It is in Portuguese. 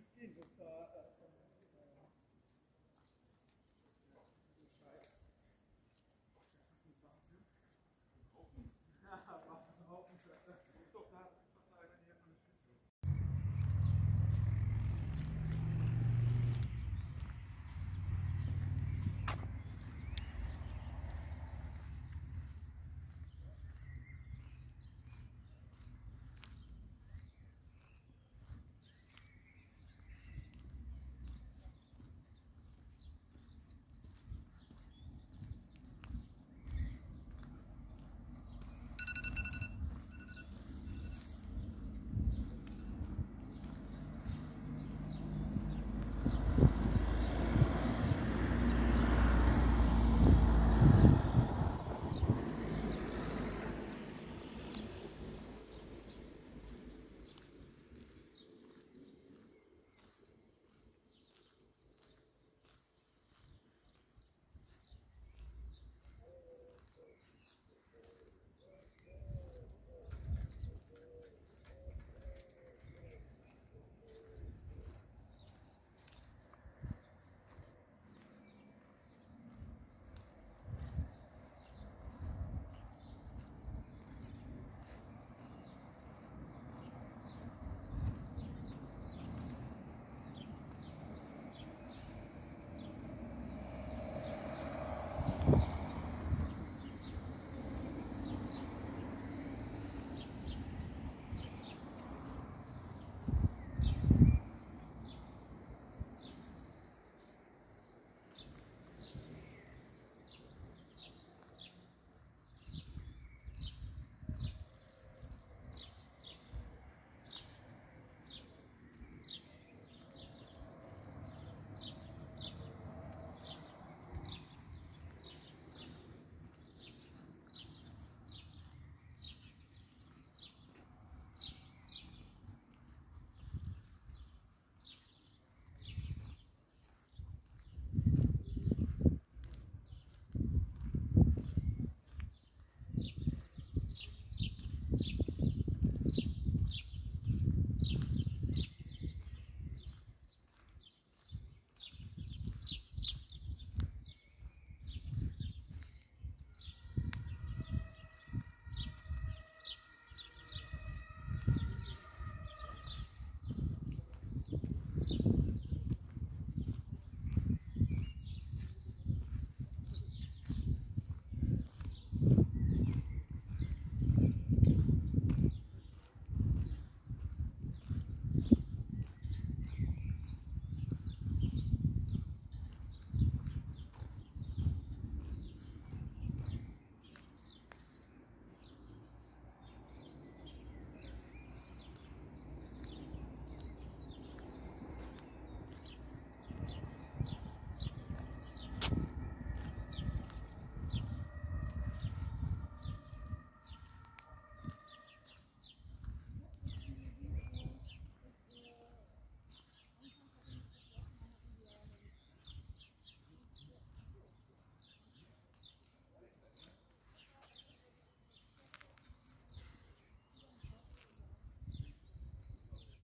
que fiz essa, essa